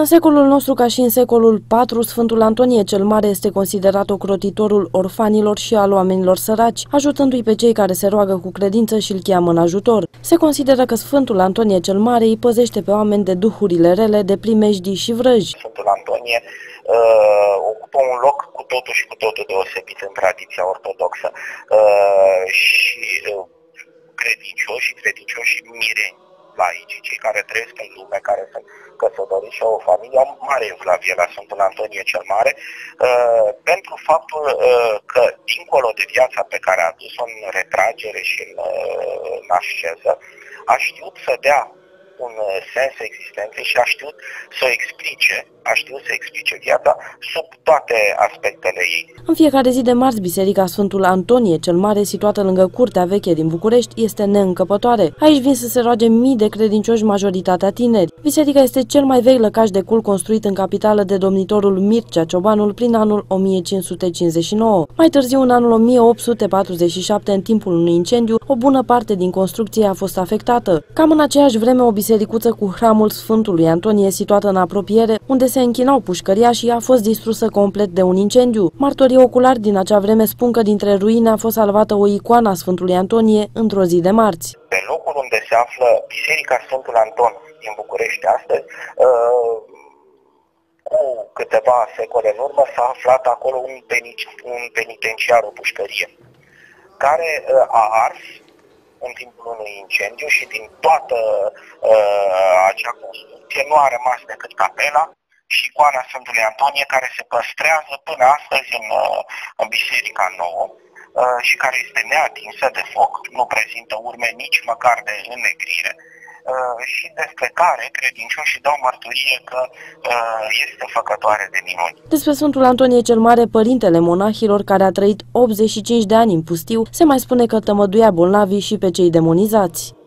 În secolul nostru, ca și în secolul IV, Sfântul Antonie cel Mare este considerat ocrotitorul orfanilor și al oamenilor săraci, ajutându-i pe cei care se roagă cu credință și îl cheamă în ajutor. Se consideră că Sfântul Antonie cel Mare îi păzește pe oameni de duhurile rele, de primejdii și vrăji. Sfântul Antonie uh, ocupă un loc cu totul și cu totul deosebit în tradiția ortodoxă uh, și uh, credincioși și credincioși mireni laici, cei care trăiesc în lume, care sunt căsătoriți și au o familie, au mare evlavie la Sfântul Antonie cel Mare, uh, pentru faptul uh, că, dincolo de viața pe care a adus-o în retragere și în, uh, în asceză, a știut să dea un uh, sens existenței și a știut să o explice, a știut să explice viața sub toate aspectele ei. În fiecare zi de marți, Biserica Sfântul Antonie cel Mare, situată lângă Curtea Veche din București, este neîncăpătoare. Aici vin să se roage mii de credincioși, majoritatea tineri. Biserica este cel mai vechi lăcaș de cul construit în capitală de domnitorul Mircea Ciobanul prin anul 1559. Mai târziu, în anul 1847, în timpul unui incendiu, o bună parte din construcție a fost afectată. Cam în aceeași vreme, o bisericuță cu hramul Sfântului Antonie, situată în apropiere, unde se închinau pușcăriașii, a fost distrusă complet de un incendiu. Martorii oculari din acea vreme spun că dintre ruine a fost salvată o icoană a Sfântului Antonie într-o zi de marți. Pe locul unde se află Biserica Sfântul Anton din București astăzi, uh, cu câteva secole în urmă s-a aflat acolo un, un penitenciar, o pușcărie, care uh, a ars în timpul unui incendiu și din toată uh, acea construcție nu a rămas decât capela și icoana Sfântului Antonie care se păstrează până astăzi în, uh, în Biserica Nouă uh, și care este neatinsă de foc, nu prezintă urme nici măcar de înnegrire. uh, și despre care credincioșii dau mărturie că uh, este făcătoare de minuni. Despre Sfântul Antonie cel Mare, părintele monahilor care a trăit 85 de ani în pustiu, se mai spune că tămăduia bolnavii și pe cei demonizați.